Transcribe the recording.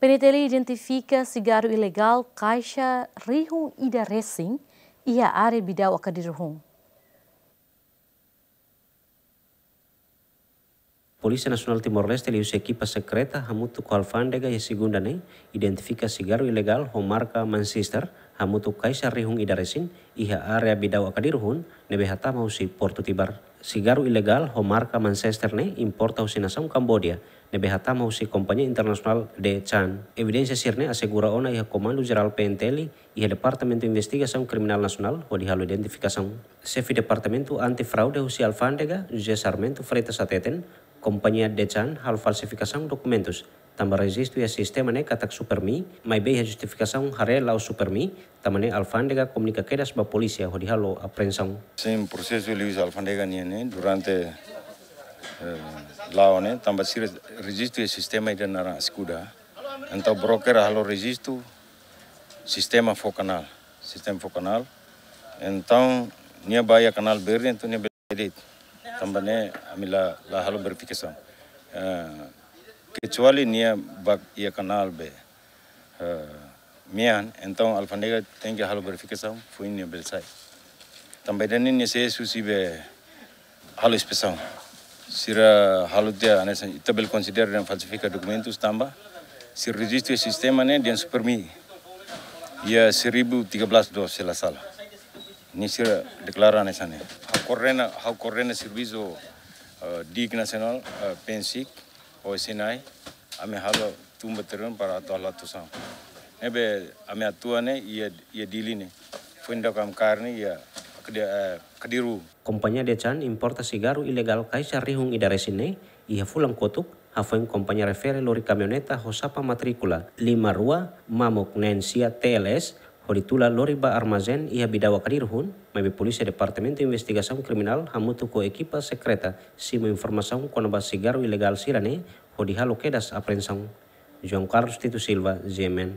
PNTL identifica cigarro ilegal caixa Rihun Ida Racing e a área Bidau Akadirhun. Polícia Nacional Timor-Leste liu equipa secreta hamutu ko alfandega e segunda ne identifica ilegal ho marca Manchester hamutu kaisa rihung idaresin iha area bidau akadirhun nebe hatama usi Porto Tibar. Cigarro ilegal ho marca Manchester ne importa usi nação Cambodia nebe hatama usi Companhia Internacional de Chan. Evidência sirne assegura ona iha Comando Geral PNTL iha Departamento Investigação Criminal Nacional ho dihalo identificação. Chefe Departamento Antifraude usi alfandega José Sarmento Freitas Ateten Companhia Dechan hal falsificação documentos. Também registro e sistema ne katak supermi, mai bem a justificação hare lau supermi, também alfândega comunica quedas ba polícia ho dihalo apreensão. Sim, processo Luiz alfândega ne durante eh, lau ne também sir registro e sistema ida nara escuda. Então broker halo registro sistema focanal, sistema focanal. Então nia baya canal verde então nia também amila la halo verificação. Uh, kecuali nia bak ia canal be mian, então alfandega tem que halo verificação foi nia belsai. Dani nia se susi be halo inspeção. Sira halo dia anesa itabel considera dan falsifica documentos tamba. Si registro sistema ne dan supermi. Ia 1013 dos la sala. Ni sira declara anesa ne. Correna, how correna serviço uh, DIG nacional uh, pensic o sinai ame halo tumba terun para atua la tusang. Nebe ame atua ne ia ia dili ne. Funda kam karne ia kediru. Kompanya Decan importa cigarro ilegal kaisa rihung idaresine ia fulang kotuk hafain kompanya refere lori camioneta hosapa matricula 5 rua mamuk nensia TLS Horitula Loriba Armazen ia bidawa kadirhun, mai polisi Departamento Investigação Criminal hamutu ko equipa secreta simo informação kono cigarro ilegal sirane, ho dihalo kedas apreensão. João Carlos Tito Silva, GMN.